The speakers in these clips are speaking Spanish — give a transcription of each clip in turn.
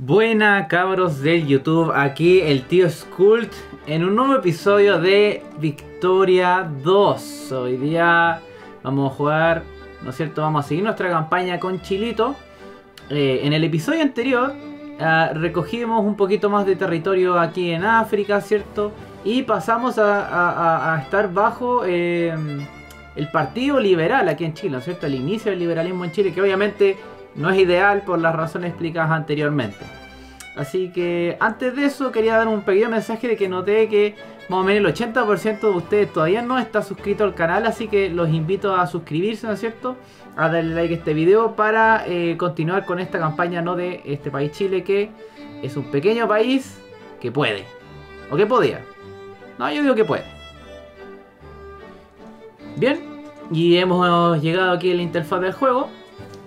Buena cabros del YouTube, aquí el tío Skult en un nuevo episodio de Victoria 2. Hoy día vamos a jugar, ¿no es cierto? Vamos a seguir nuestra campaña con Chilito. Eh, en el episodio anterior ah, recogimos un poquito más de territorio aquí en África, ¿cierto? Y pasamos a estar bajo eh, el Partido Liberal aquí en Chile, ¿no es cierto? El inicio del liberalismo en Chile, que obviamente no es ideal por las razones explicadas anteriormente. Así que antes de eso quería dar un pequeño mensaje de que noté que más o menos el 80% de ustedes todavía no está suscrito al canal, así que los invito a suscribirse, ¿no es cierto? A darle like a este video para eh, continuar con esta campaña no de este país Chile que es un pequeño país que puede. O que podía. No, yo digo que puede. Bien, y hemos llegado aquí a la interfaz del juego.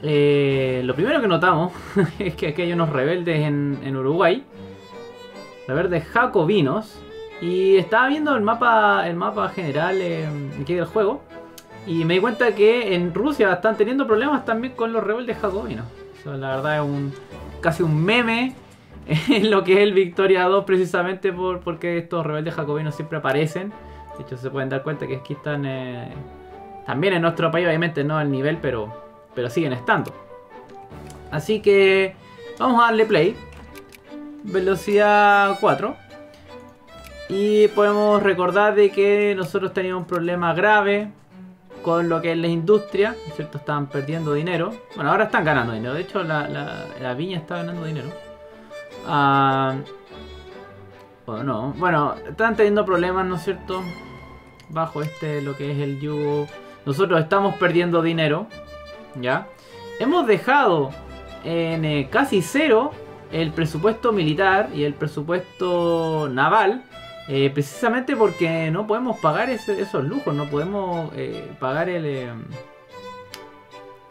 Eh, lo primero que notamos es que aquí hay unos rebeldes en, en Uruguay. Rebeldes jacobinos. Y estaba viendo el mapa, el mapa general eh, aquí del juego. Y me di cuenta que en Rusia están teniendo problemas también con los rebeldes jacobinos. Eso la verdad es un casi un meme en lo que es el Victoria 2 precisamente por, porque estos rebeldes jacobinos siempre aparecen. De hecho se pueden dar cuenta que aquí están eh, también en nuestro país, obviamente no al nivel, pero, pero siguen estando. Así que vamos a darle play. Velocidad 4. Y podemos recordar de que nosotros teníamos un problema grave con lo que es la industria, ¿no es cierto? Estaban perdiendo dinero. Bueno, ahora están ganando dinero. De hecho, la, la- la viña está ganando dinero. Ah, bueno, no. Bueno, están teniendo problemas, ¿no es cierto? Bajo este, lo que es el yugo. Nosotros estamos perdiendo dinero. ¿Ya? Hemos dejado en eh, casi cero el presupuesto militar y el presupuesto naval. eh, precisamente porque no podemos pagar esos lujos, no podemos eh, pagar el...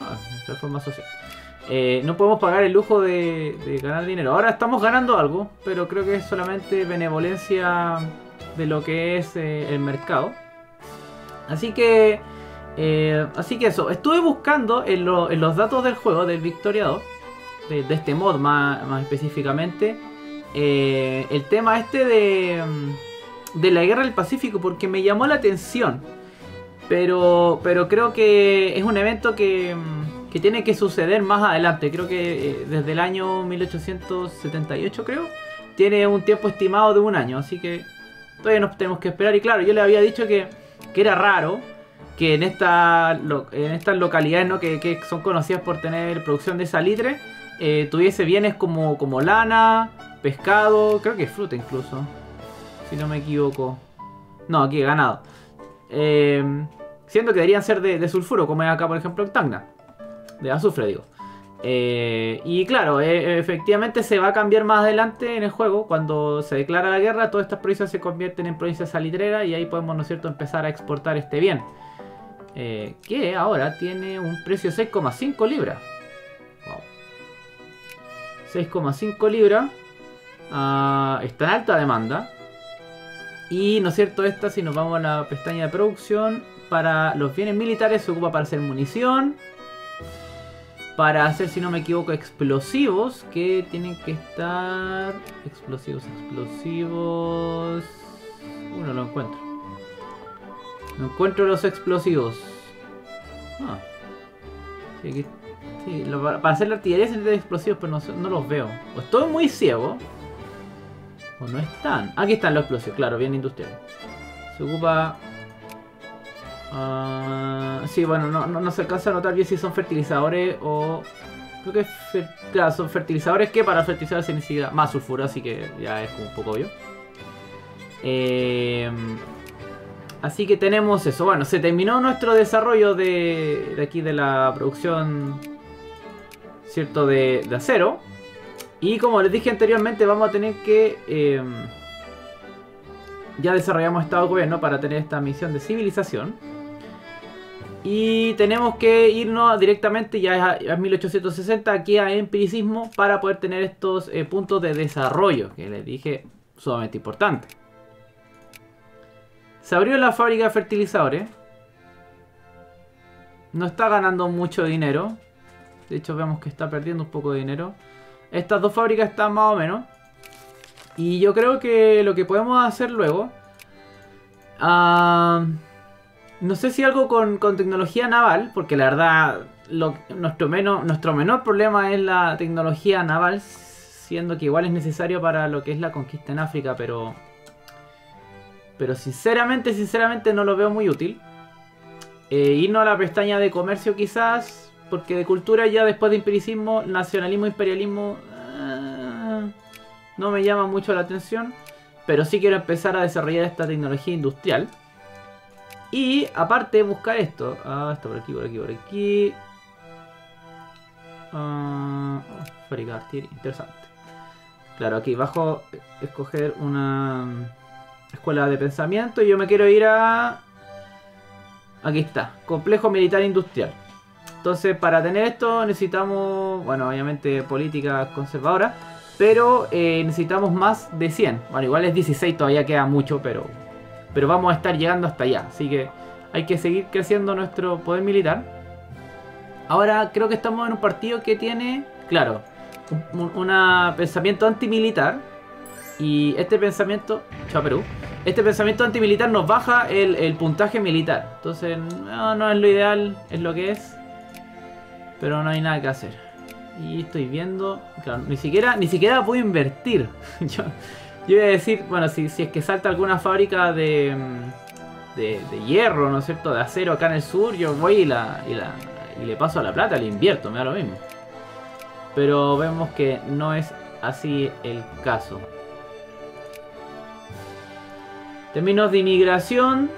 ah, reforma social. No podemos pagar el lujo de, ganar dinero. Ahora estamos ganando algo, pero creo que es solamente benevolencia de lo que es el mercado. Así que, eh, así que eso. Estuve buscando en, lo- en los datos del juego del Victoria 2, de, este mod más, más específicamente, eh, el tema este de, mm, de la guerra del Pacífico, porque me llamó la atención. Pero, pero creo que es un evento que, mm, que tiene que suceder más adelante. Creo que eh, desde el año 1878, creo, tiene un tiempo estimado de un año. Así que todavía nos tenemos que esperar. Y claro, yo le había dicho que, que era raro que en, esta, en estas localidades ¿no? que, son conocidas por tener producción de salitre, eh, tuviese bienes como, como lana, pescado, creo que fruta incluso, si no me equivoco. No, aquí ganado. Eh, siendo que deberían ser de, de sulfuro, como es acá por ejemplo en. De azufre, digo. Eh, y claro, eh, efectivamente se va a cambiar más adelante en el juego. Cuando se declara la guerra, todas estas provincias se convierten en provincias salitreras y ahí podemos, ¿no cierto?, empezar a exportar este bien. Eh, que ahora tiene un precio de 6,5 libras. Wow. 6,5 libras. Ah, está en alta demanda. Y, ¿no es cierto? Esta, si nos vamos a la pestaña de producción, para los bienes militares se ocupa para hacer munición. Para hacer, si no me equivoco, explosivos. Que tienen que estar... Explosivos, explosivos... Uno lo encuentro. Encuentro los explosivos. Ah. Sí, para hacer la artillería se necesitan explosivos, pero no, los veo. O estoy muy ciego. O no están. Aquí están los explosivos, claro, bien industrial. Se ocupa. ah, sí, bueno, no, no, no se alcanza a notar bien si son fertilizadores o. Creo que fer- claro, son fertilizadores que para fertilizar se necesita más sulfuro, así que ya es como un poco obvio. Eh, así que tenemos eso. Bueno, se terminó nuestro desarrollo de, de aquí de la producción, ¿cierto? De, acero. Y como les dije anteriormente, vamos a tener que... eh, ya desarrollamos Estado de Gobierno para tener esta misión de civilización. Y tenemos que irnos directamente ya a, a 1860 aquí a empiricismo para poder tener estos eh, puntos de desarrollo que les dije sumamente importante. Se abrió la fábrica de fertilizadores. No está ganando mucho dinero. De hecho vemos que está perdiendo un poco de dinero. Estas dos fábricas están más o menos. Y yo creo que lo que podemos hacer luego... ah, no sé si algo con, tecnología naval, porque la verdad lo- nuestro, menos, nuestro menor problema es la tecnología naval, siendo que igual es necesario para lo que es la conquista en África, pero... Pero sinceramente, sinceramente no lo veo muy útil. Eh, irnos a la pestaña de comercio quizás, porque de cultura ya después de empiricismo, nacionalismo, imperialismo, ah, no me llama mucho la atención. Pero sí quiero empezar a desarrollar esta tecnología industrial. Y aparte buscar esto. Ah, está por aquí, por aquí, por aquí. Ah, oh, artillería, interesante. Claro, aquí bajo escoger una escuela de pensamiento y yo me quiero ir a... Aquí está, complejo militar industrial. Entonces, para tener esto necesitamos, bueno, obviamente políticas conservadoras, pero eh, necesitamos más de 100. Bueno, igual es 16, todavía queda mucho, pero, pero vamos a estar llegando hasta allá. Así que hay que seguir creciendo nuestro poder militar. Ahora creo que estamos en un partido que tiene, claro, un un- una pensamiento antimilitar. Y este pensamiento, chao Perú, este pensamiento antimilitar nos baja el, puntaje militar. Entonces, no, es lo ideal, es lo que es. Pero no hay nada que hacer. Y estoy viendo, claro, ni siquiera, ni siquiera puedo invertir. yo, yo iba a decir, bueno, si, es que salta alguna fábrica de, de, hierro, ¿no es cierto? De acero acá en el sur, yo voy y, la, y le paso a la plata, le invierto, me da lo mismo. Pero vemos que no es así el caso. Términos de inmigración.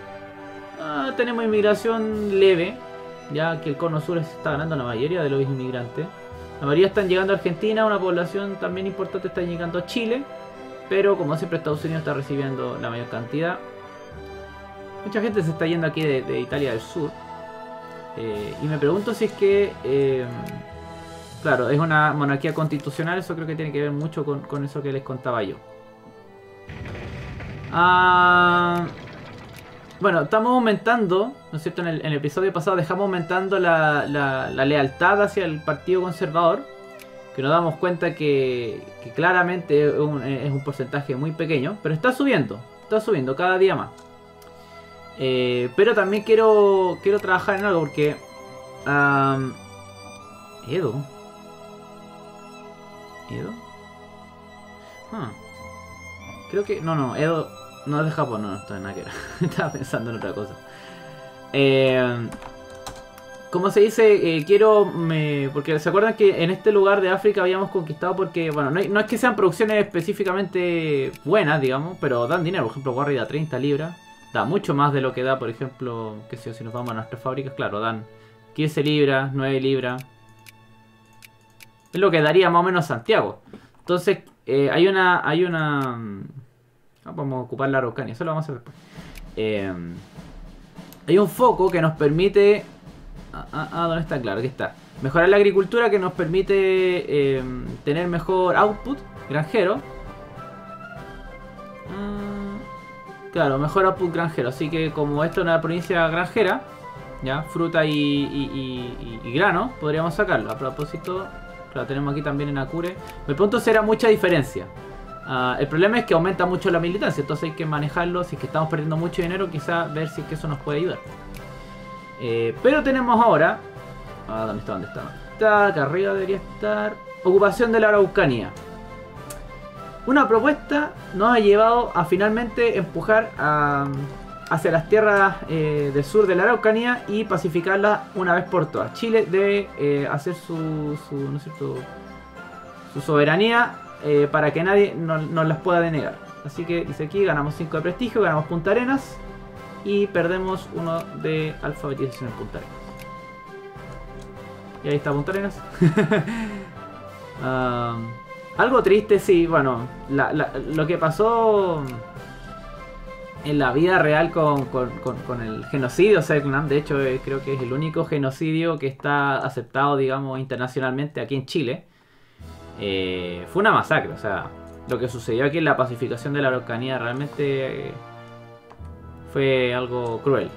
ah, tenemos inmigración leve. Ya que el cono sur está ganando la mayoría de los inmigrantes. La mayoría están llegando a Argentina, una población también importante está llegando a Chile. Pero como siempre Estados Unidos está recibiendo la mayor cantidad. Mucha gente se está yendo aquí de, Italia del sur. Eh, y me pregunto si es que... eh, claro, es una monarquía constitucional, eso creo que tiene que ver mucho con eso que les contaba yo. Ah, bueno, estamos aumentando, ¿no es cierto? En el, episodio pasado dejamos aumentando la, la- lealtad hacia el Partido Conservador, que nos damos cuenta que, que claramente es un, porcentaje muy pequeño, pero está subiendo, está subiendo cada día más. Eh, pero también quiero, quiero trabajar en algo porque... am, Edo. ¿Edo? Ah. Creo que. No, no, Edo. No es de Japón, no, no, esto es nada que ver. Estaba pensando en otra cosa. Eh, como se dice, eh, quiero. Me, porque se acuerdan que en este lugar de África habíamos conquistado porque. Bueno, no, no es que sean producciones específicamente buenas, digamos, pero dan dinero. Por ejemplo, Warrior da 30 libras. Da mucho más de lo que da, por ejemplo, que sé si nos vamos a nuestras fábricas, claro, dan 15 libras, 9 libras. Es lo que daría más o menos Santiago. Entonces, eh, hay una. Hay una. Ah, vamos a ocupar la Araucania, eso lo vamos a hacer después. Eh, hay un foco que nos permite. Ah, ah, ah, ¿dónde está? Claro, aquí está. Mejorar la agricultura que nos permite eh, tener mejor output granjero. Ah, claro, mejor output granjero. Así que, como esto es una provincia granjera, ya, fruta y, y- y- grano, podríamos sacarlo. A propósito, lo tenemos aquí también en Acure. El punto será mucha diferencia. Ah, el problema es que aumenta mucho la militancia, entonces hay que manejarlo. Si es que estamos perdiendo mucho dinero, quizá ver si es que eso nos puede ayudar. Eh, pero tenemos ahora. Ah, ¿dónde está? ¿Dónde está? Está acá arriba debería estar. Ocupación de la Araucanía. Una propuesta nos ha llevado a finalmente empujar hacia las tierras eh, del sur de la Araucanía y pacificarlas una vez por todas. Chile debe eh, hacer su, su soberanía eh, para que nadie no- nos las pueda denegar. Así que dice aquí, ganamos 5 de prestigio, ganamos Punta Arenas y perdemos uno de alfabetización en Punta Arenas. Y ahí está Punta Arenas. Algo triste, sí, bueno, lo que pasó en la vida real con, con- con- con el genocidio Selknam, de hecho eh, creo que es el único genocidio que está aceptado, digamos, internacionalmente aquí en Chile. Eh, fue una masacre, o sea, lo que sucedió aquí en la pacificación de la Araucanía realmente eh, fue algo cruel.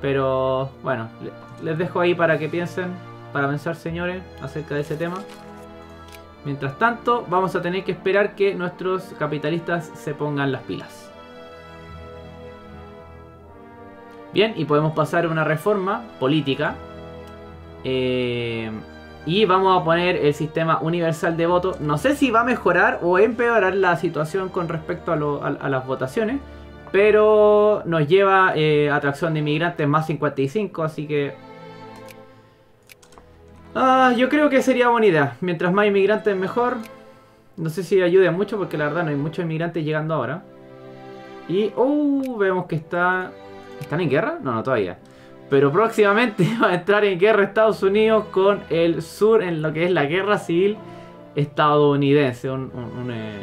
Pero bueno, le- les dejo ahí para que piensen, para pensar señores, acerca de ese tema. Mientras tanto, vamos a tener que esperar que nuestros capitalistas se pongan las pilas. Bien, y podemos pasar a una reforma política. Eh, y vamos a poner el sistema universal de voto. No sé si va a mejorar o empeorar la situación con respecto a, las votaciones. Pero nos lleva eh, atracción de inmigrantes más 55, así que... Ah, yo creo que sería buena idea. Mientras más inmigrantes mejor. No sé si ayude mucho porque la verdad no hay muchos inmigrantes llegando ahora. Y... Uh, vemos que está... ¿Están en guerra? No, no, todavía. Pero próximamente va a entrar en guerra Estados Unidos con el sur en lo que es la guerra civil estadounidense. Un, un, eh,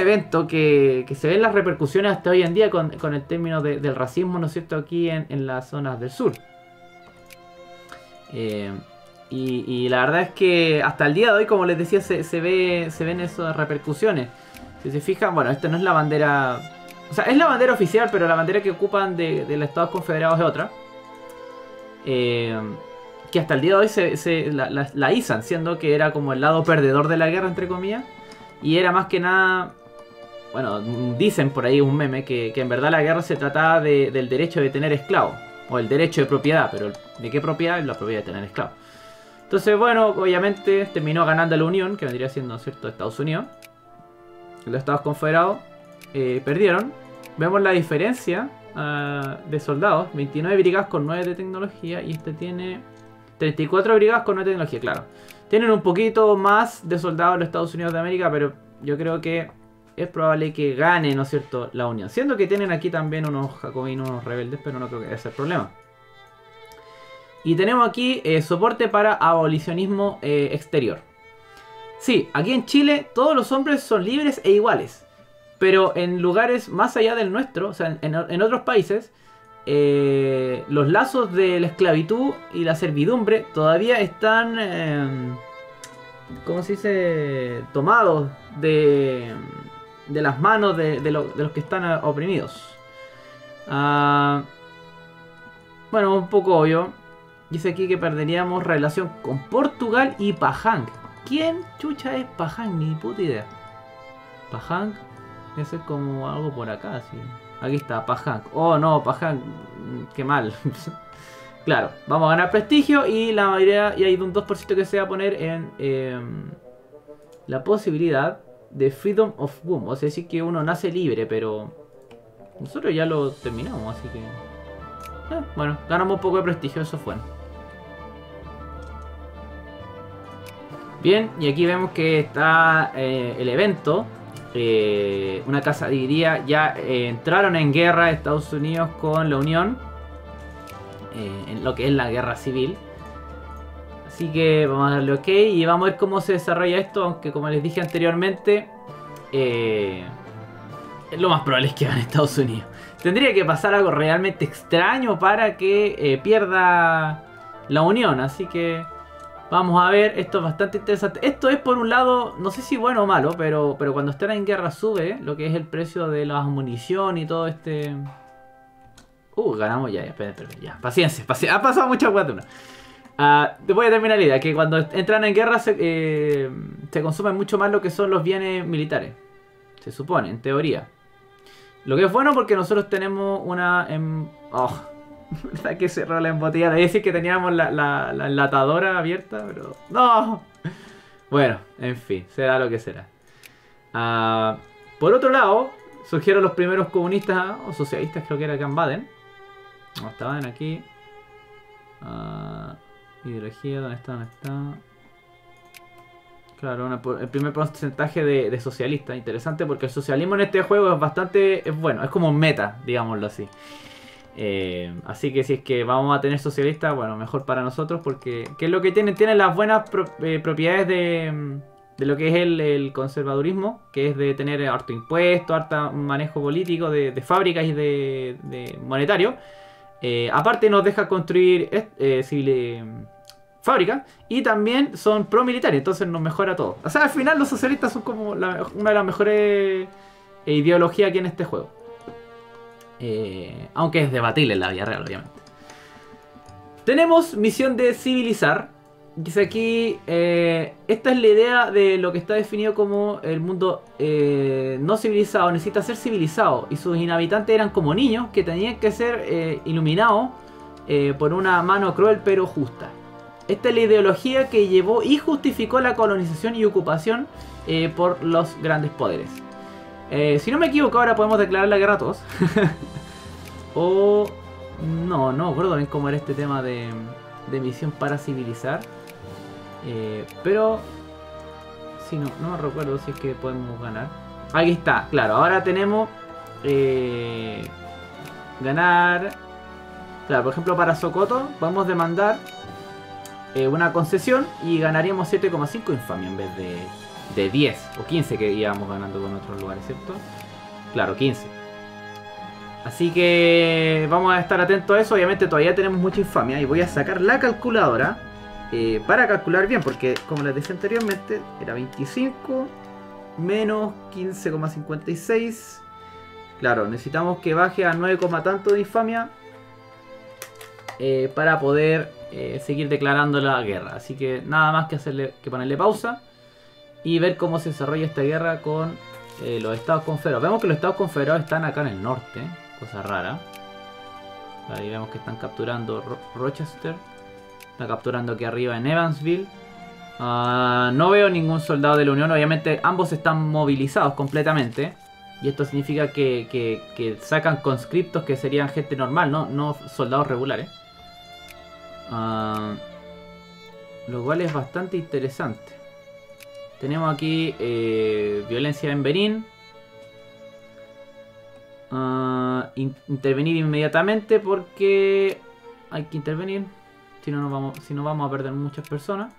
evento que, se ven las repercusiones hasta hoy en día con, el término del racismo, ¿no es cierto?, aquí en, las zonas del sur. Eh, y, la verdad es que hasta el día de hoy, como les decía, se, ve, se ven esas repercusiones. Si se fijan, bueno, esta no es la bandera o sea, es la bandera oficial, pero la bandera que ocupan de, los Estados Confederados es otra. Eh, que hasta el día de hoy se, la, izan, siendo que era como el lado perdedor de la guerra, entre comillas. Y era más que nada. Bueno, dicen por ahí un meme que, en verdad la guerra se trataba del derecho de tener esclavos. O el derecho de propiedad, pero ¿de qué propiedad? La propiedad de tener esclavos. Entonces, bueno, obviamente terminó ganando la Unión, que vendría siendo, ¿cierto?, Estados Unidos. Los Estados Confederados eh, perdieron. Vemos la diferencia ah, de soldados. 29 brigadas con 9 de tecnología y este tiene 34 brigadas con 9 de tecnología, claro. Tienen un poquito más de soldados los Estados Unidos de América, pero yo creo que es probable que gane, ¿no es cierto?, la Unión. Siendo que tienen aquí también unos jacobinos, unos rebeldes, pero no creo que sea el problema. Y tenemos aquí eh, soporte para abolicionismo eh, exterior. Sí, aquí en Chile todos los hombres son libres e iguales. Pero en lugares más allá del nuestro, o sea, en, otros países, eh, los lazos de la esclavitud y la servidumbre todavía están, em, ¿cómo se dice?, tomados de, las manos de, los que están oprimidos. Ah, bueno, un poco obvio. Dice aquí que perderíamos relación con Portugal y Pahang. ¿Quién chucha es Pahang? Ni puta idea. Pahang eso es como algo por acá, así. Aquí está, Pajang. Oh, no, Pajang. Mm, qué mal. claro, vamos a ganar prestigio y la mayoría, y hay un 2% que se va a poner en em, la posibilidad de Freedom of Womb. O sea, decir que uno nace libre, pero nosotros ya lo terminamos, así que... Eh, bueno, ganamos un poco de prestigio, eso fue. Bien, y aquí vemos que está eh, el evento eh, una casa diría ya eh, entraron en guerra Estados Unidos con la Unión, eh, en lo que es la guerra civil. Así que vamos a darle ok y vamos a ver cómo se desarrolla esto, aunque como les dije anteriormente, lo más probable es que gane Estados Unidos. Tendría que pasar algo realmente extraño para que pierda la Unión, así que... Vamos a ver, esto es bastante interesante. Esto es por un lado, no sé si bueno o malo, pero, pero cuando estén en guerra sube lo que es el precio de la munición y todo este... Uh, ganamos ya, ya, espera, ya. Paciencia, paciencia. Ha pasado mucha guatuna. Uh, te voy a terminar la idea, que cuando entran en guerra se, eh, se consumen mucho más lo que son los bienes militares. Se supone, en teoría. Lo que es bueno porque nosotros tenemos una... Em, oh, ¿Verdad que cerró la embotellada? Es decir que teníamos la, la, enlatadora abierta, pero... ¡No! Bueno, en fin, será lo que será. Ah, por otro lado, surgieron los primeros comunistas o socialistas, creo que era en Baden. No, estaban aquí. Uh, ideología, ¿dónde está? ¿Dónde está? Claro, el primer porcentaje de, de socialistas. Interesante porque el socialismo en este juego es bastante. es bueno, es como meta, digámoslo así. Eh, así que si es que vamos a tener socialistas, bueno, mejor para nosotros porque ¿qué es lo que tienen? Tienen las buenas eh, propiedades de, de, lo que es el, conservadurismo, que es de tener harto impuesto, harto manejo político de, fábricas y de, monetario. Eh, aparte nos deja construir fábricas y también son pro-militares, entonces nos mejora todo. O sea, al final los socialistas son como una de las mejores ideologías aquí en este juego. Eh, aunque es debatible en la vida real, obviamente. Tenemos misión de civilizar. dice aquí, eh, esta es la idea de lo que está definido como el mundo eh, no civilizado, necesita ser civilizado. Y sus inhabitantes eran como niños que tenían que ser iluminados por una mano cruel pero justa. Esta es la ideología que llevó y justificó la colonización y ocupación por los grandes poderes. Eh, si no me equivoco, ahora podemos declarar la guerra a todos. o... No, no me acuerdo bien cómo era este tema de, misión para civilizar. Eh, pero... Si no, no me recuerdo si es que podemos ganar. Aquí está, claro, ahora tenemos... eh, ganar... Claro, por ejemplo para Sokoto podemos demandar eh, una concesión y ganaríamos 7,5 infamia en vez de, de 10 o 15 que íbamos ganando con otros lugares, ¿cierto? Claro, 15. Así que vamos a estar atentos a eso. Obviamente todavía tenemos mucha infamia y voy a sacar la calculadora eh, para calcular bien, porque como les decía anteriormente, era 25 menos 15,56. Claro, necesitamos que baje a 9, tanto de infamia eh, para poder eh, seguir declarando la guerra. Así que nada más que hacerle que ponerle pausa y ver cómo se desarrolla esta guerra con eh, los estados confederados. Vemos que los estados confederados están acá en el norte, cosa rara. Ahí vemos que están capturando Ro- Rochester, están capturando aquí arriba en Evansville. Ah, no veo ningún soldado de la Unión, obviamente ambos están movilizados completamente. Y esto significa que sacan conscriptos que serían gente normal, no, no soldados regulares. Ah, lo cual es bastante interesante. Tenemos aquí eh, violencia en Benín. Ah, in- intervenir inmediatamente porque hay que intervenir. Si no, nos vamos, si no vamos a perder muchas personas.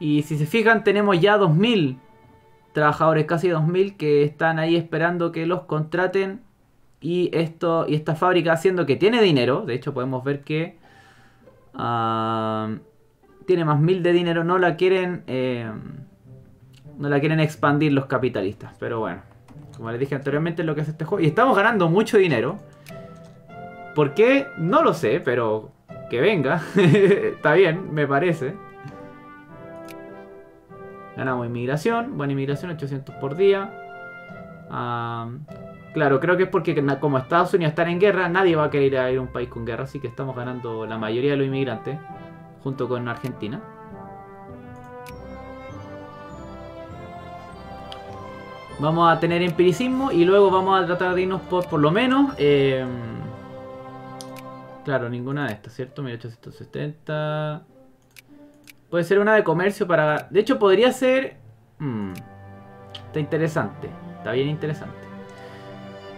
Y si se fijan, tenemos ya 2000 trabajadores, casi 2000, que están ahí esperando que los contraten. Y esto y esta fábrica haciendo que tiene dinero. De hecho, podemos ver que ah, tiene más mil de dinero. No la quieren. eh, no la quieren expandir los capitalistas. Pero bueno. Como les dije anteriormente, lo que hace este juego. Y estamos ganando mucho dinero. ¿Por qué? No lo sé, pero que venga. Está bien, me parece. Ganamos inmigración, buena inmigración, 800 por día. Claro, creo que es porque como Estados Unidos están en guerra, nadie va a querer ir a un país con guerra, así que estamos ganando la mayoría de los inmigrantes, junto con Argentina. Vamos a tener empiricismo y luego vamos a tratar de irnos por por lo menos... eh, claro, ninguna de estas, ¿cierto? 1870... Puede ser una de comercio para... De hecho, podría ser... mm, está interesante. Está bien interesante.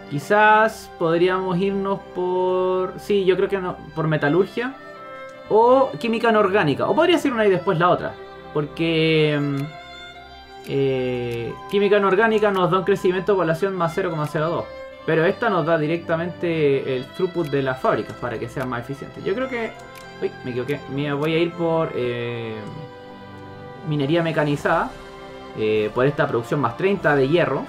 Quizás podríamos irnos por... Sí, yo creo que por metalurgia. O química inorgánica. O podría ser una y después la otra. Porque... mm, eh, química inorgánica nos da un crecimiento de población más 0,02. Pero esta nos da directamente el throughput de las fábricas para que sea más eficiente. Yo creo que... Uy, me equivoqué. Me voy a ir por eh, minería mecanizada. eh, por esta producción más 30 de hierro.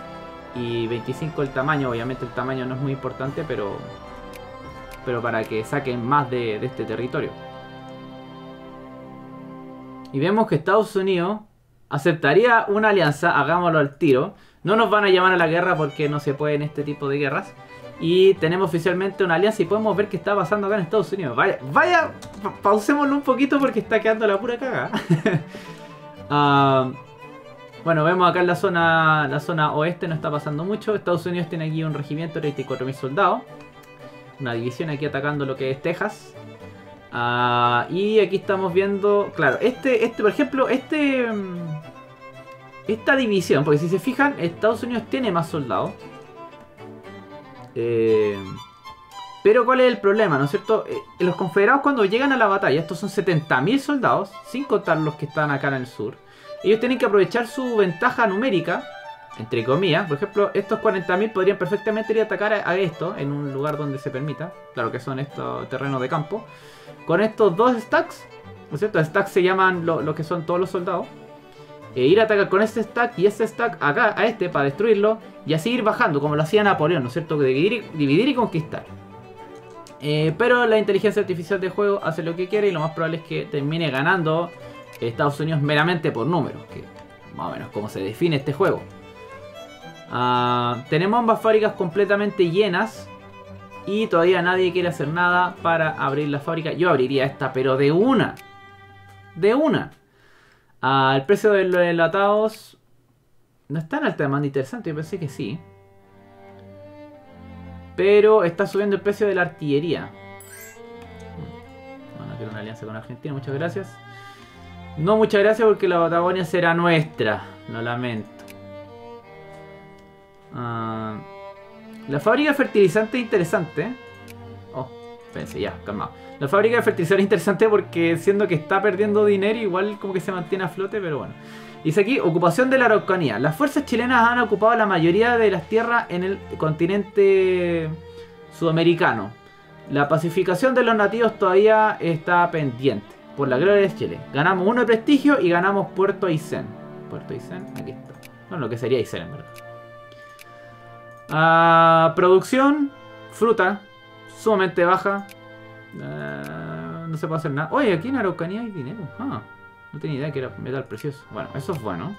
Y 25 el tamaño. Obviamente el tamaño no es muy importante, pero... Pero para que saquen más de este territorio. Y vemos que Estados Unidos aceptaría una alianza, hagámoslo al tiro. No nos van a llamar a la guerra porque no se puede en este tipo de guerras. Y tenemos oficialmente una alianza y podemos ver qué está pasando acá en Estados Unidos. Vaya, vaya, pa- pausémoslo un poquito porque está quedando la pura caga. Ah, bueno, vemos acá en la zona, la zona oeste no está pasando mucho. Estados Unidos tiene aquí un regimiento de 34.000 soldados. Una división aquí atacando lo que es Texas. Ah, y aquí estamos viendo, claro, este, este, por ejemplo, este, mm, esta división, porque si se fijan, Estados Unidos tiene más soldados. Eh, pero ¿cuál es el problema? ¿No es cierto? Eh, los confederados cuando llegan a la batalla, estos son 70.000 soldados, sin contar los que están acá en el sur, ellos tienen que aprovechar su ventaja numérica, entre comillas. Por ejemplo, estos 40.000 podrían perfectamente ir a atacar a, esto en un lugar donde se permita. Claro que son estos terrenos de campo. Con estos dos stacks, ¿no es cierto? Stacks se llaman lo, que son todos los soldados. E ir a atacar con este stack y este stack acá a este para destruirlo. Y así ir bajando, como lo hacía Napoleón, ¿no es cierto? Dividir, y- conquistar. Eh, pero la inteligencia artificial de juego hace lo que quiere y lo más probable es que termine ganando Estados Unidos meramente por números, que más o menos como se define este juego. Ah, tenemos ambas fábricas completamente llenas y todavía nadie quiere hacer nada para abrir la fábrica. Yo abriría esta, pero de una. De una. Ah, el precio de los enlatados no está en alta demanda interesante, yo pensé que sí. Pero está subiendo el precio de la artillería. Bueno, quiero una alianza con Argentina, muchas gracias. No, muchas gracias porque la Patagonia será nuestra. Lo lamento. Ah, la fábrica de fertilizante es interesante. Oh, pensé ya, calmado. La fábrica de fertilizante es interesante porque siendo que está perdiendo dinero, igual como que se mantiene a flote, pero bueno. Dice aquí, ocupación de la Araucanía. Las fuerzas chilenas han ocupado la mayoría de las tierras en el continente sudamericano. La pacificación de los nativos todavía está pendiente. Por la gloria de Chile. Ganamos uno de prestigio y ganamos Puerto Aysén. Puerto Aysén, aquí está. Bueno, lo que sería Aysén en verdad. Ah, producción, fruta, sumamente baja. Ah, no se puede hacer nada. Oye, aquí en Araucanía hay dinero. Ah. No tenía idea que era metal precioso. Bueno, eso es bueno.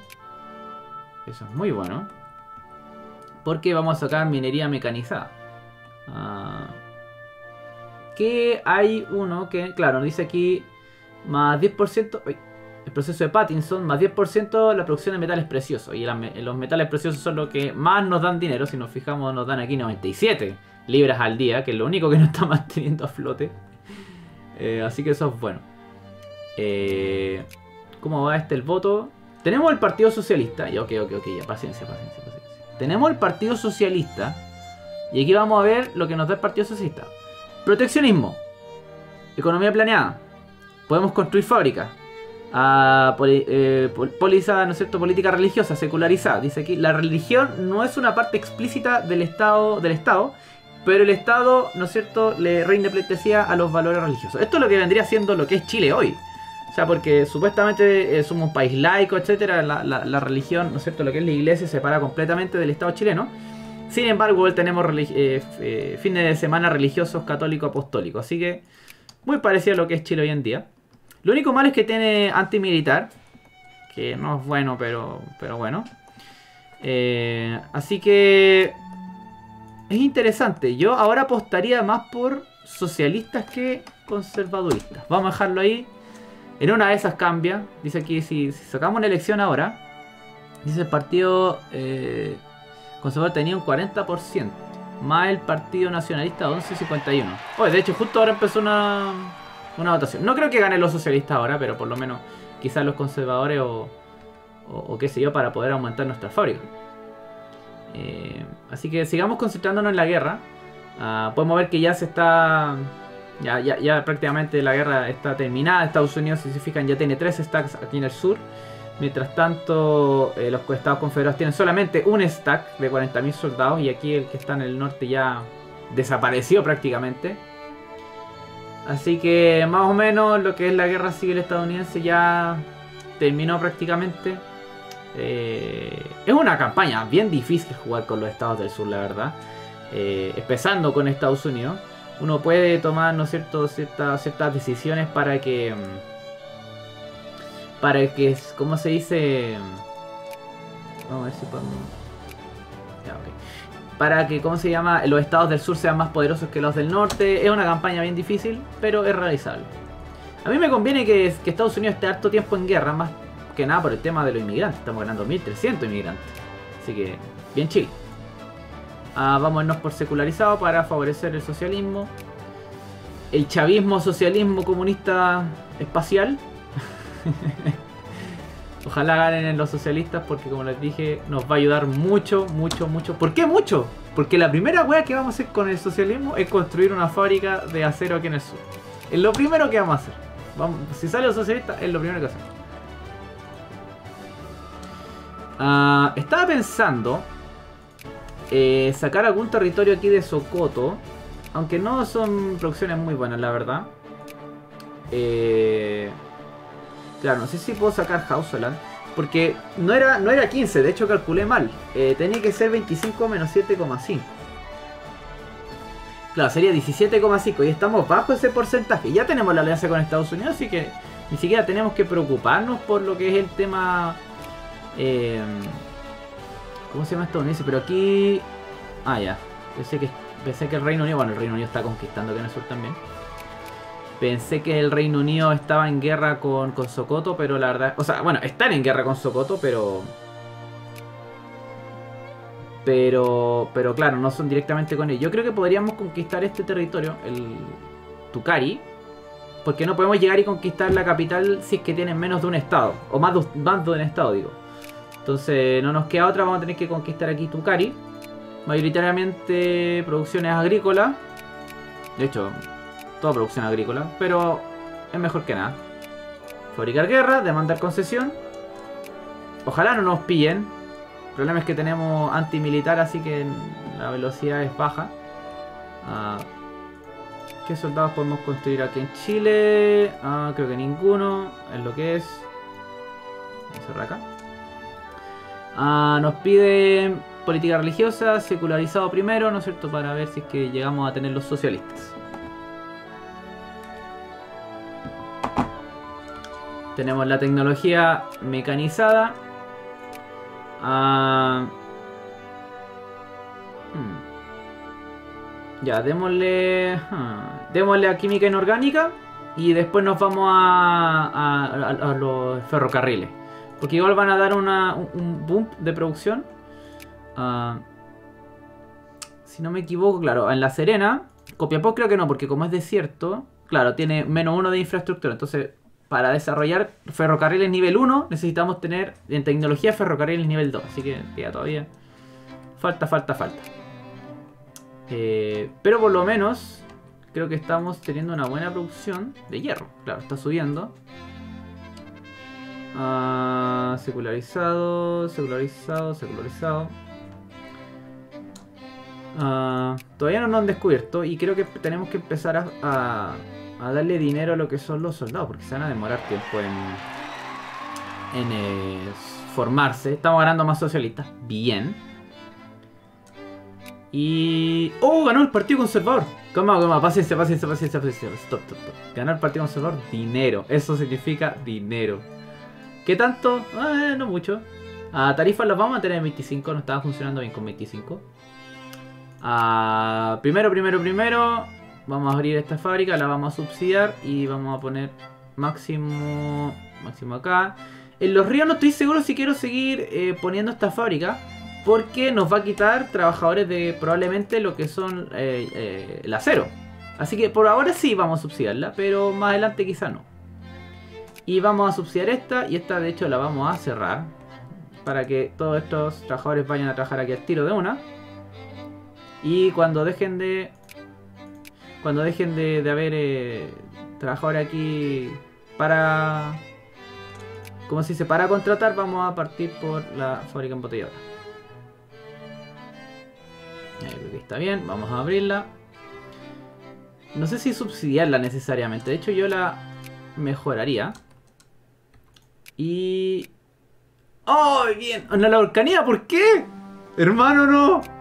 Eso es muy bueno. Porque vamos a sacar minería mecanizada. Ah, que hay uno que, claro, nos dice aquí más 10%. El proceso de Pattinson, más 10% la producción de metales preciosos. Y los metales preciosos son los que más nos dan dinero. Si nos fijamos, nos dan aquí 97 libras al día, que es lo único que nos está manteniendo a flote. Eh, así que eso es bueno. Eh, ¿Cómo va este el voto? Tenemos el Partido Socialista. Ya, ok, ok, ok, ya, paciencia, paciencia, paciencia. Tenemos el Partido Socialista. Y aquí vamos a ver lo que nos da el Partido Socialista. Proteccionismo. Economía planeada. Podemos construir fábricas. Ah, eh, ¿no es cierto? Política religiosa, secularizada. Dice aquí, la religión no es una parte explícita del Estado, del Estado pero el Estado, ¿no es cierto?, le pleitesía a los valores religiosos. Esto es lo que vendría siendo lo que es Chile hoy. O sea, porque supuestamente eh, somos un país laico, etcétera, la, religión, ¿no es cierto? Lo que es la iglesia se separa completamente del Estado chileno. Sin embargo, tenemos eh, fines de semana religiosos católicos apostólicos. Así que, muy parecido a lo que es Chile hoy en día. Lo único malo es que tiene antimilitar. Que no es bueno, pero, pero bueno. así que es interesante. Yo ahora apostaría más por socialistas que conservaduristas. Vamos a dejarlo ahí. En una de esas cambia. Dice aquí, si, sacamos una elección ahora, dice el partido eh, conservador tenía un 40%. Más el partido nacionalista 11.51. Pues de hecho, justo ahora empezó una, una votación. No creo que ganen los socialistas ahora, pero por lo menos quizás los conservadores o, o, qué sé yo, para poder aumentar nuestra fábrica. Eh, así que sigamos concentrándonos en la guerra. Ah, podemos ver que ya se está ya, ya, prácticamente la guerra está terminada. Estados Unidos, si se fijan, ya tiene tres stacks aquí en el sur. Mientras tanto, eh, los Estados Confederados tienen solamente un stack de 40.000 soldados. Y aquí el que está en el norte ya desapareció prácticamente. Así que más o menos lo que es la guerra civil estadounidense ya terminó prácticamente. Eh, es una campaña bien difícil jugar con los estados del sur, la verdad. Eh, empezando con Estados Unidos uno puede tomar, ¿no cierto?, ciertas, ciertas decisiones para que... Mm, para que, ¿cómo se dice? Vamos a ver si podemos... Para que, ¿cómo se llama? Los estados del sur sean más poderosos que los del norte. Es una campaña bien difícil, pero es realizable. A mí me conviene que, que Estados Unidos esté harto tiempo en guerra, más que nada por el tema de los inmigrantes. Estamos ganando 1.300 inmigrantes. Así que, bien chill. Ah, vamos a irnos por secularizado para favorecer el socialismo. El chavismo, socialismo comunista espacial. Ojalá ganen en los socialistas porque como les dije nos va a ayudar mucho, mucho, mucho. ¿Por qué mucho? Porque la primera wea que vamos a hacer con el socialismo es construir una fábrica de acero aquí en el sur. Es lo primero que vamos a hacer. Si sale los socialistas es lo primero que hacemos. Ah, estaba pensando eh, sacar algún territorio aquí de Sokoto. Aunque no son producciones muy buenas, la verdad. Eh, claro, no sé si puedo sacar Houseland. Porque no era, no era 15, de hecho calculé mal. Eh, tenía que ser 25 menos 7,5. Claro, sería 17,5 y estamos bajo ese porcentaje. Ya tenemos la alianza con Estados Unidos, así que ni siquiera tenemos que preocuparnos por lo que es el tema... Eh, ¿Cómo se llama estadounidense? Pero aquí... Ah, ya. Pensé que, pensé que el Reino Unido... Bueno, el Reino Unido está conquistando que también. Pensé que el Reino Unido estaba en guerra con, con Sokoto, pero la verdad... O sea, bueno, están en guerra con Sokoto, pero... Pero, pero claro, no son directamente con ellos. Yo creo que podríamos conquistar este territorio, el Tukari. Porque no podemos llegar y conquistar la capital si es que tienen menos de un estado. O más de, más de un estado, digo. Entonces no nos queda otra, vamos a tener que conquistar aquí Tukari. Mayoritariamente producciones agrícolas. De hecho, toda producción agrícola. Pero es mejor que nada. Fabricar guerra, demandar concesión. Ojalá no nos pillen. El problema es que tenemos antimilitar, así que la velocidad es baja. Ah, ¿Qué soldados podemos construir aquí en Chile? Ah, creo que ninguno. Es lo que es. Vamos a cerrar acá. Ah, nos pide política religiosa, secularizado primero, ¿no es cierto? Para ver si es que llegamos a tener los socialistas. Tenemos la tecnología mecanizada. Ah, hmm. Ya, démosle. hmm, Démosle a química inorgánica. Y después nos vamos a, a- a- los ferrocarriles. Porque igual van a dar una, un, un boom de producción. Ah, si no me equivoco, claro, en La Serena. Copiapó creo que no, porque como es desierto, claro, tiene menos uno de infraestructura. Entonces, para desarrollar ferrocarriles nivel 1, necesitamos tener en tecnología ferrocarriles nivel 2. Así que ya todavía falta, falta, falta. Eh, pero por lo menos, creo que estamos teniendo una buena producción de hierro. Claro, está subiendo. Ah, secularizado, secularizado, secularizado. Ah, todavía no nos han descubierto y creo que tenemos que empezar a, a- a darle dinero a lo que son los soldados porque se van a demorar tiempo en, en eh, formarse. Estamos ganando más socialistas. Bien. Y... ¡Oh! Ganó el Partido Conservador. Calma, calma, paciencia, paciencia, paciencia, paciencia. Stop, stop, stop. Ganó el Partido Conservador. Dinero. Eso significa dinero. ¿Qué tanto? Eh, no mucho. A tarifas las vamos a tener en 25. No estaba funcionando bien con 25. Ah, primero, primero, primero. Vamos a abrir esta fábrica. La vamos a subsidiar. Y vamos a poner máximo. Máximo acá. En los ríos no estoy seguro si quiero seguir eh, poniendo esta fábrica. Porque nos va a quitar trabajadores de probablemente lo que son eh, eh, el acero. Así que por ahora sí vamos a subsidiarla. Pero más adelante quizá no. Y vamos a subsidiar esta. Y esta de hecho la vamos a cerrar. Para que todos estos trabajadores vayan a trabajar aquí al tiro de una. Y cuando dejen de. Cuando dejen de, de haber eh, trabajadores aquí para. ¿Cómo se dice? Para contratar, vamos a partir por la fábrica embotelladora. Ahí creo que está bien, vamos a abrirla. No sé si subsidiarla necesariamente, de hecho yo la mejoraría. Y... ¡Oh, bien! ¡No, la volcanía! ¿Por qué? Hermano, no.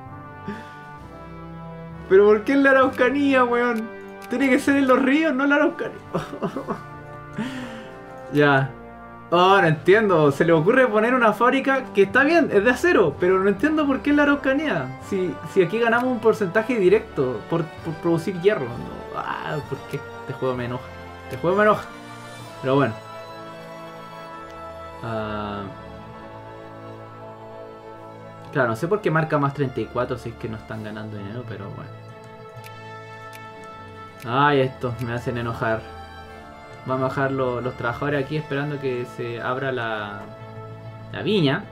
¿Pero por qué en la Araucanía, weón? Tiene que ser en los ríos, no en la Araucanía. ya. Oh, no entiendo. Se le ocurre poner una fábrica que está bien, es de acero, pero no entiendo por qué en la Araucanía. Si, si aquí ganamos un porcentaje directo por, producir hierro. Ah, ¿por qué? Este juego me enoja. Este juego me enoja. Pero bueno. Ah. Claro, no sé por qué marca más 34 si es que no están ganando dinero, pero bueno. Ay, estos me hacen enojar. Vamos a bajar lo- los trabajadores aquí esperando que se abra la, la viña.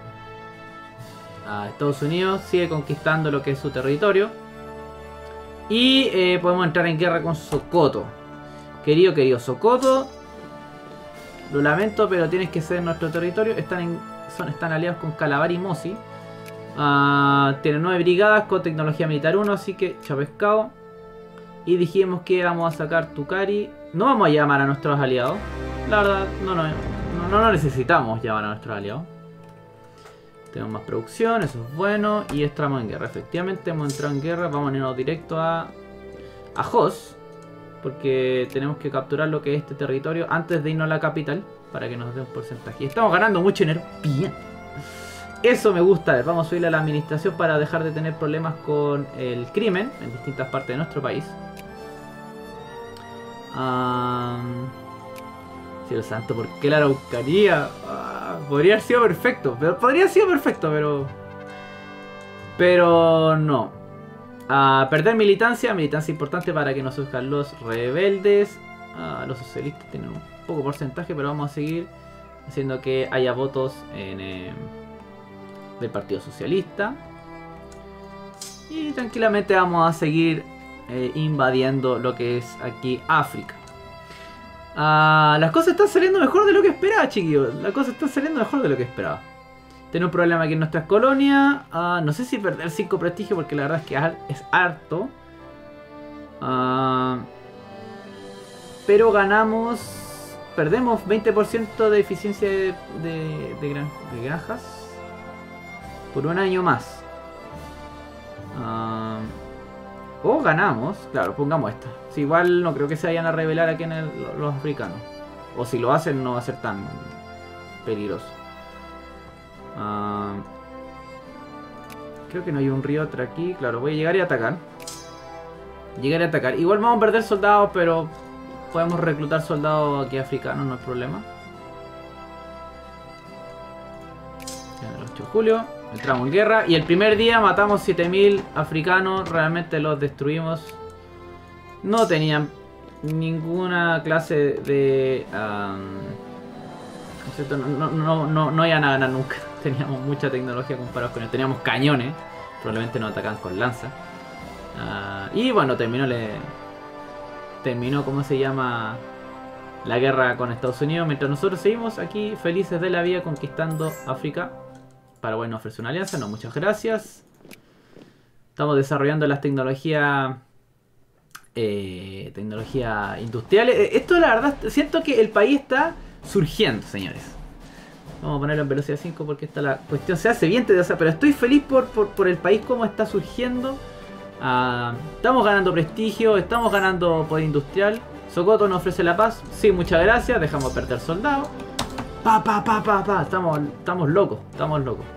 A Estados Unidos sigue conquistando lo que es su territorio. Y eh, podemos entrar en guerra con Sokoto. Querido, querido Sokoto. Lo lamento, pero tienes que ser nuestro territorio. Están, en- son, están aliados con Calabar y Mosi. Ah, tienen nueve brigadas con tecnología militar 1, así que chapescao. Y dijimos que vamos a sacar Tukari. No vamos a llamar a nuestros aliados. La verdad, no, no, no, no necesitamos llamar a nuestros aliados. Tenemos más producción, eso es bueno. Y estamos en guerra. Efectivamente, hemos entrado en guerra. Vamos a irnos directo a a Hoss, porque tenemos que capturar lo que es este territorio antes de irnos a la capital para que nos dé un porcentaje. Y estamos ganando mucho dinero. Bien. Eso me gusta. Vamos a subir a la administración para dejar de tener problemas con el crimen en distintas partes de nuestro país. Cielo santo, ¿por qué la araucanía? Ah, podría haber sido perfecto. Pero, podría haber sido perfecto, pero... Pero no. A perder militancia, militancia importante para que nos surjan los rebeldes. los socialistas tienen un poco porcentaje, pero vamos a seguir haciendo que haya votos en, eh, del Partido Socialista. Y tranquilamente vamos a seguir eh, invadiendo lo que es aquí África. Ah, las cosas están saliendo mejor de lo que esperaba, chiquillos. Las cosas están saliendo mejor de lo que esperaba. Tengo un problema aquí en nuestras colonias. Ah, no sé si perder 5 prestigio porque la verdad es que es harto. Ah, pero ganamos... Perdemos 20% de eficiencia de, de, granjas. Por un año más. o ganamos. Claro, pongamos esta. Si igual no creo que se vayan a revelar aquí en los africanos. O si lo hacen no va a ser tan peligroso. Ah, creo que no hay un río otra aquí. Claro, voy a llegar y atacar. Llegar y atacar. Igual vamos a perder soldados, pero podemos reclutar soldados aquí africanos, no hay problema. el 8 de julio, entramos en guerra. Y el primer día matamos 7000 africanos. Realmente los destruimos. No tenían ninguna clase de... no, no, no, no iban a ganar nunca teníamos mucha tecnología comparado con ellos. Teníamos cañones, probablemente nos atacaban con lanza. Ah, y bueno, terminó le terminó, ¿cómo se llama? La guerra con Estados Unidos. Mientras nosotros seguimos aquí felices de la vida conquistando África. Paraguay nos ofrece una alianza. No, muchas gracias. Estamos desarrollando las tecnologías eh, tecnología industriales. Eh, esto la verdad, siento que el país está surgiendo, señores. Vamos a ponerlo en velocidad 5 porque esta la cuestión se hace bien tediosa, pero estoy feliz por, por, el país como está surgiendo. Ah, estamos ganando prestigio, estamos ganando poder industrial. Socoto nos ofrece la paz. Sí, muchas gracias. Dejamos perder soldados. Pa, pa, pa, pa, pa. Estamos, estamos locos, estamos locos.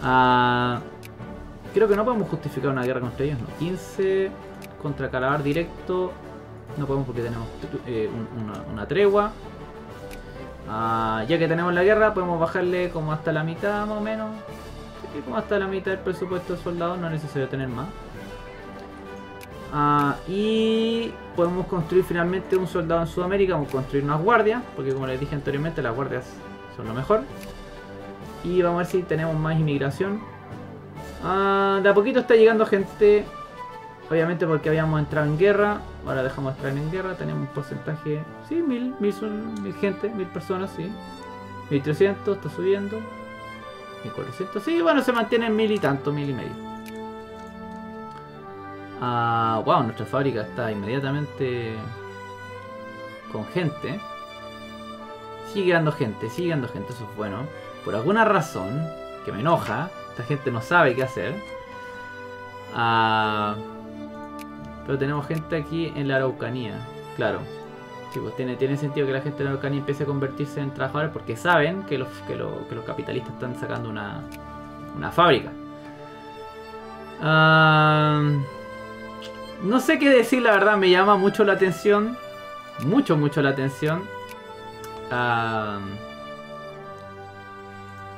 Creo que no podemos justificar una guerra contra ellos, no. 15 contra Calabar directo. No podemos porque tenemos eh, una tregua. Ah, ya que tenemos la guerra, podemos bajarle como hasta la mitad más o menos. como hasta la mitad del presupuesto de soldados, no es necesario tener más. Ah, y podemos construir finalmente un soldado en Sudamérica, vamos a construir unas guardias, porque como les dije anteriormente, las guardias son lo mejor. Y vamos a ver si tenemos más inmigración. Ah, de a poquito está llegando gente Obviamente porque habíamos entrado en guerra, ahora dejamos de entrar en guerra, tenemos un porcentaje, sí, mil, mil, son, mil gente, mil personas, sí. 1300, está subiendo. 1400, sí, bueno, se mantiene en mil y tanto, mil y medio. Ah, wow, nuestra fábrica está inmediatamente con gente. Sigue dando gente, sigue dando gente, eso es bueno. Por alguna razón, que me enoja, esta gente no sabe qué hacer. Ah... Pero tenemos gente aquí en la Araucanía, claro. Sí, pues tiene, tiene sentido que la gente de la Araucanía empiece a convertirse en trabajadores porque saben que los, que, los capitalistas están sacando una, una fábrica. no sé qué decir, la verdad, me llama mucho la atención. Mucho, mucho la atención.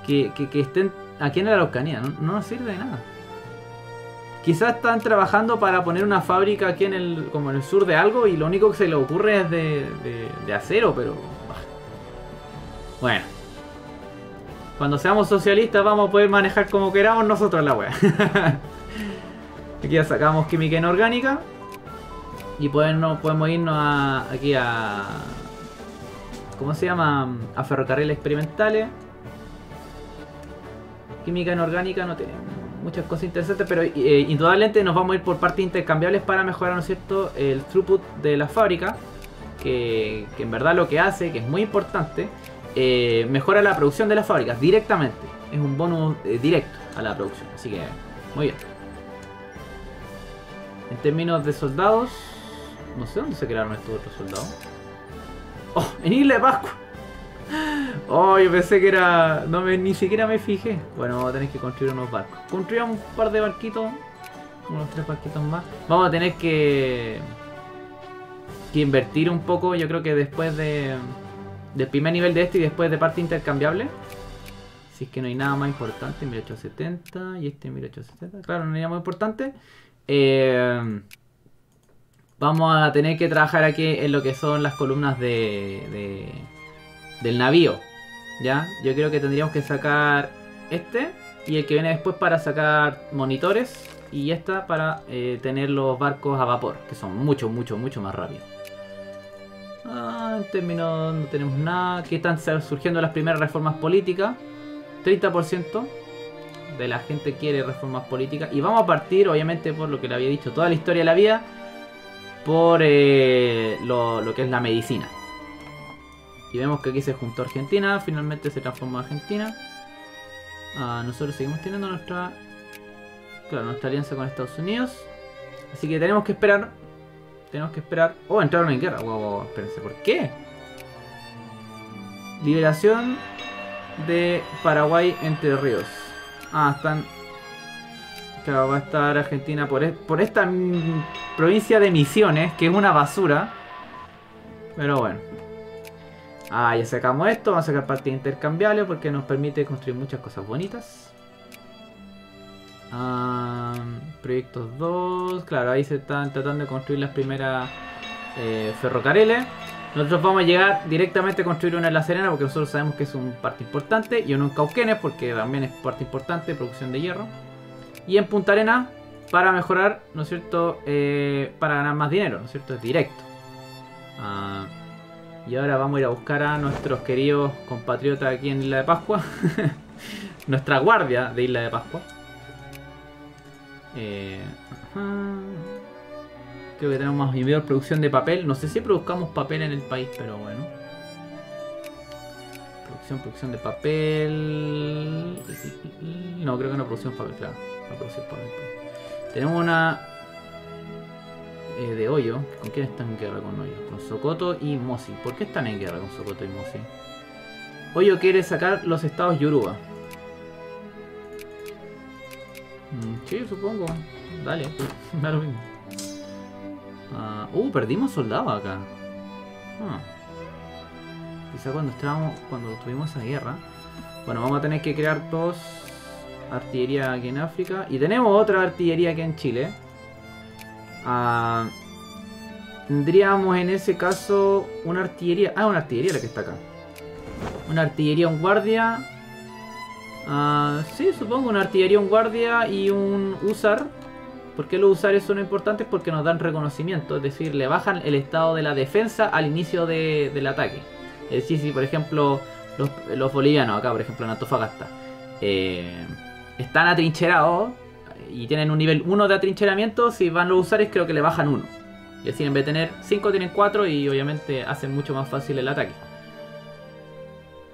Que, estén aquí en la Araucanía. No, no nos sirve de nada. Quizás están trabajando para poner una fábrica aquí en el, como en el sur de algo y lo único que se le ocurre es de, de, acero, pero... Bueno. Cuando seamos socialistas vamos a poder manejar como queramos nosotros la wea. aquí ya sacamos química inorgánica. Y podemos, podemos irnos a, aquí a... ¿Cómo se llama? A ferrocarriles experimentales. Química inorgánica no tenemos muchas cosas interesantes, pero eh, indudablemente nos vamos a ir por partes intercambiables para mejorar, ¿no es cierto?, el throughput de la fábrica, que, en verdad lo que hace, que es muy importante, eh, mejora la producción de las fábricas directamente. Es un bonus eh, directo a la producción, así que muy bien. En términos de soldados, no sé dónde se crearon estos otros soldados. ¡Oh! En Isla de Pascua. Oh, yo pensé que era. No me, ni siquiera me fijé. Bueno, vamos a tener que construir unos barcos. Construyamos un par de barquitos. Unos tres barquitos más. Vamos a tener que. que invertir un poco. Yo creo que después de. del primer nivel de este y después de parte intercambiable. Si es que no hay nada más importante. 1870 y este 1870. Claro, no hay nada más importante. Eh, vamos a tener que trabajar aquí en lo que son las columnas de, de del navío. ¿Ya? Yo creo que tendríamos que sacar este y el que viene después para sacar monitores y esta para eh, tener los barcos a vapor, que son mucho, mucho, mucho más rápidos. Ah, en términos no tenemos nada. Aquí están surgiendo las primeras reformas políticas. 30% de la gente quiere reformas políticas. Y vamos a partir, obviamente, por lo que le había dicho, toda la historia de la vida, por eh, lo, lo que es la medicina. Y vemos que aquí se juntó Argentina, finalmente se transformó Argentina. Ah, nosotros seguimos teniendo nuestra, claro, nuestra alianza con Estados Unidos. Así que tenemos que esperar. Tenemos que esperar. Oh, entraron en guerra. Wow, wow, espérense, ¿por qué? Liberación de Paraguay entre ríos. Ah, están. Claro, va a estar Argentina por, por esta provincia de Misiones, que es una basura. Pero bueno. Ah, ya sacamos esto, vamos a sacar partidas intercambiables porque nos permite construir muchas cosas bonitas. Ah, proyectos 2, claro, ahí se están tratando de construir las primeras eh, ferrocarriles. Nosotros vamos a llegar directamente a construir una en La Serena porque nosotros sabemos que es un parte importante. Y uno en Cauquenes porque también es parte importante, producción de hierro. Y en Punta Arena para mejorar, ¿no es cierto? Eh, para ganar más dinero, ¿no es cierto? Es directo. Ah, y ahora vamos a ir a buscar a nuestros queridos compatriotas aquí en Isla de Pascua. Nuestra guardia de Isla de Pascua. Eh, Creo que tenemos más mayor producción de papel. No sé si produzcamos papel en el país, pero bueno. Producción, producción de papel. No, creo que no producción papel, claro. No producción papel. Tenemos una eh, de Hoyo. ¿Con quién están en guerra con Hoyo? Con Sokoto y Mosi. ¿Por qué están en guerra con Sokoto y Mosi? Hoyo quiere sacar los estados Yoruba. Mm, sí, supongo. Dale, da lo mismo. Ah, uh, perdimos soldados acá. Ah. Quizá cuando estábamos, cuando tuvimos esa guerra. Bueno, vamos a tener que crear dos artillería aquí en África. Y tenemos otra artillería aquí en Chile. Ah, tendríamos en ese caso una artillería. Ah, una artillería la que está acá. Una artillería, un guardia. Ah, sí, supongo una artillería, un guardia y un usar. ¿Por qué los usares son importantes? Porque nos dan reconocimiento, es decir, le bajan el estado de la defensa al inicio del ataque. Es decir, si por ejemplo los, bolivianos, acá por ejemplo en Antofagasta, eh, están atrincherados, y tienen un nivel 1 de atrincheramiento, si van los usuarios creo que le bajan 1. Es decir, en vez de tener 5 tienen 4 y obviamente hacen mucho más fácil el ataque.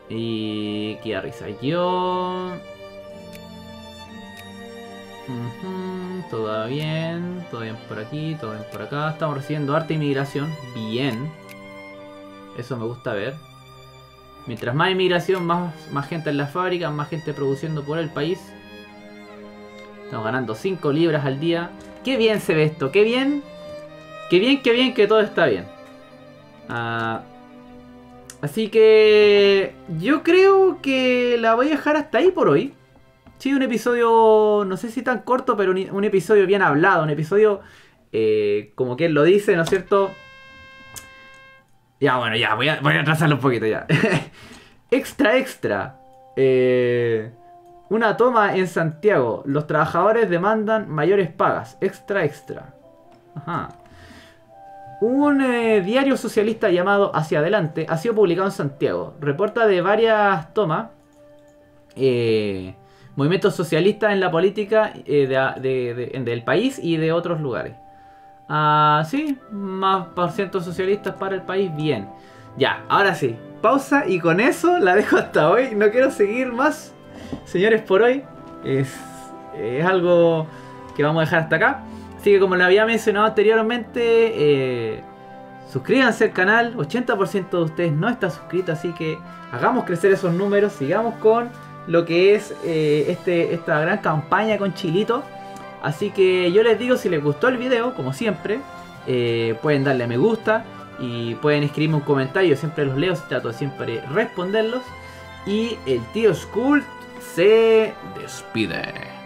Y qué risa. Yo... todo bien, todo bien por aquí, todo por acá. Estamos recibiendo arte inmigración. Bien. Eso me gusta ver. Mientras más inmigración, más, más gente en la fábrica, más gente produciendo por el país, Estamos ganando 5 libras al día. Qué bien se ve esto, qué bien. Qué bien, qué bien que todo está bien. Ah, así que yo creo que la voy a dejar hasta ahí por hoy. Sí, un episodio, no sé si tan corto, pero un, episodio bien hablado, un episodio eh, como quien lo dice, ¿no es cierto? Ya, bueno, ya, voy a, voy un poquito ya. extra, extra. Eh, una toma en Santiago. Los trabajadores demandan mayores pagas. Extra, extra. Ajá. Un eh, diario socialista llamado Hacia Adelante ha sido publicado en Santiago. Reporta de varias tomas. Eh, movimientos socialistas en la política eh, del país y de otros lugares. Ah, sí, más por ciento socialistas para el país, bien. Ya, ahora sí, pausa y con eso la dejo hasta hoy. No quiero seguir más señores, por hoy es, algo que vamos a dejar hasta acá. Así que como lo había mencionado anteriormente, eh, suscríbanse al canal. 80% de ustedes no está suscrito, así que hagamos crecer esos números. Sigamos con lo que es eh, este, esta gran campaña con Chilito. Así que yo les digo, si les gustó el video, como siempre, eh, pueden darle a me gusta y pueden escribirme un comentario. Siempre los leo, trato de siempre responderlos. Y el tío Skull se despide.